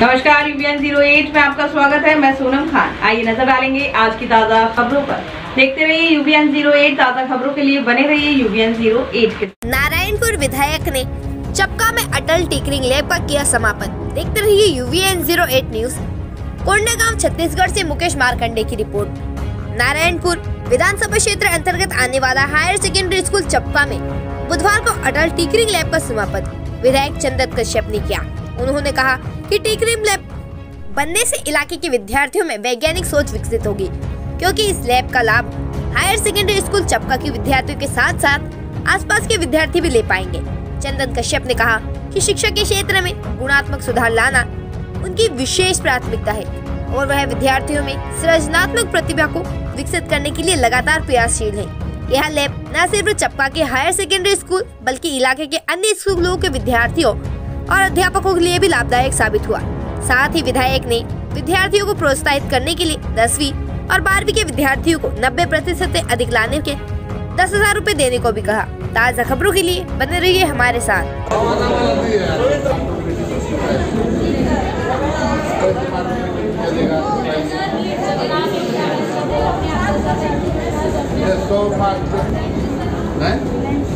नमस्कार UBN zero eight में आपका स्वागत है। मैं सोनम खान। आइए नज़र डालेंगे आज की ताज़ा खबरों पर। देखते रहिए यूबीएन ज़ीरो एट ताज़ा खबरों के लिए बने रहिए यूबीएन ज़ीरो एट के। नारायणपुर विधायक ने चपका में अटल टिकरिंग लैब का किया समापन। देखते रहिए UVN zero eight news Kondagaon, Chhattisgarh ऐसी मुकेश मारकंडे की रिपोर्ट। नारायणपुर विधानसभा क्षेत्र अंतर्गत आने वाला हायर सेकेंडरी स्कूल चपका में। बुधवार को अटल टिकरिंग लैब का समापन। विधायक चंदन कश्यप ने किया। उन्होंने कहा कि टिकरिंग लैब बनने से इलाके के विद्यार्थियों में वैज्ञानिक सोच विकसित होगी, क्योंकि इस लैब का लाभ हायर सेकेंडरी स्कूल चपका के विद्यार्थियों के साथ साथ आसपास के विद्यार्थी भी ले पाएँगे। चंदन कश्यप ने कहा कि शिक्षा के क्षेत्र में गुणात्मक सुधार लाना उनकी विशेष प्राथमिकता है और वह विद्यार्थियों में सृजनात्मक प्रतिभा को विकसित करने के लिए लगातार प्रयासशील है। यह लैब न सिर्फ़ चपका के हायर सेकेंडरी स्कूल, बल्कि इलाके के अन्य स्कूलों के विद्यार्थियों और अध्यापकों के लिए भी लाभदायक साबित हुआ। साथ ही विधायक ने विद्यार्थियों को प्रोत्साहित करने के लिए दसवीं और बारहवीं के विद्यार्थियों को 90 प्रतिशत से अधिक लाने के दस हज़ार रूपए देने को भी कहा। ताज़ा खबरों के लिए बने रहिए हमारे साथ। है।